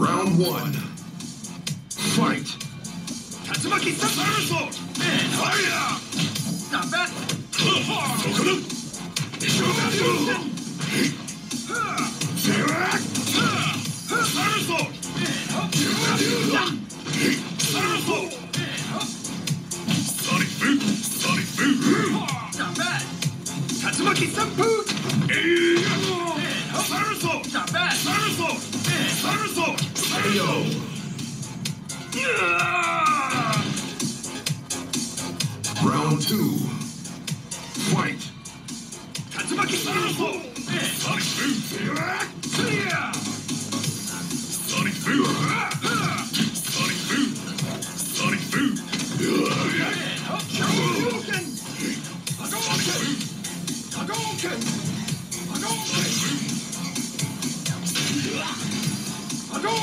Round one. Fight. Tatsumaki Saruso! And Fire! Saruso! Saruso! Sonic boom. Sonic boom. Not bad! Tatsumaki Senpu! Saruso! KO. Round two. Fight. Tatsumaki Saruso! Sonic boom.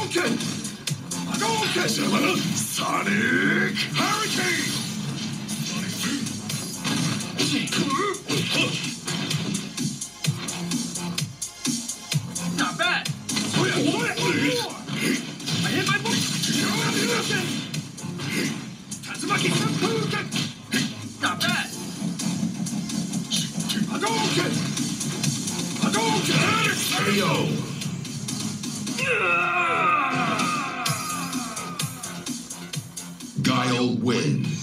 Hadouken! Hadouken! Sonic Hurricane. Not bad! I hit my book! Tatsumaki Senpuken! Not bad! Hadouken! Hadouken! KO. wild wind.